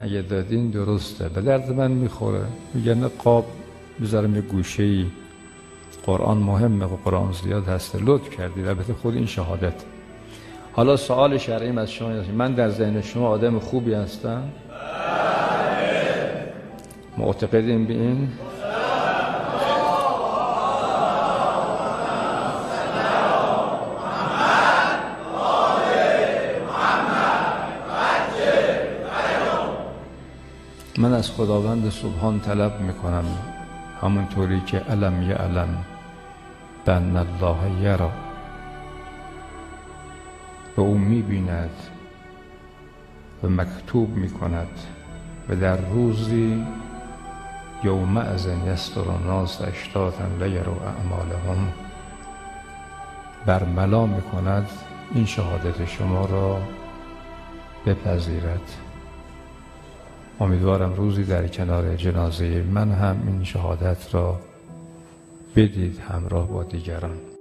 اگه دادین درسته. به درد من می‌خوره. میگن قاب بذارم یه گوشه ای قرآن مهمه و قرآن زیاد هسته لطف کردید البته خود این شهادت. حالا سوال شرعیم از شما من در ذهن شما آدم خوبی هستم؟ معتقدین به این؟ من از خداوند سبحان طلب می‌کنم همونطوری که علم یه علم بن الله یرا. و او می‌بیند و مکتوب می‌کند و در روزی یوم ازن یستر ناس اشتاتا لیرو اعمالهم. برملا می‌کند این شهادت شما را بپذیرد. امیدوارم روزی در کنار جنازه من هم این شهادت را بدید همراه با دیگران.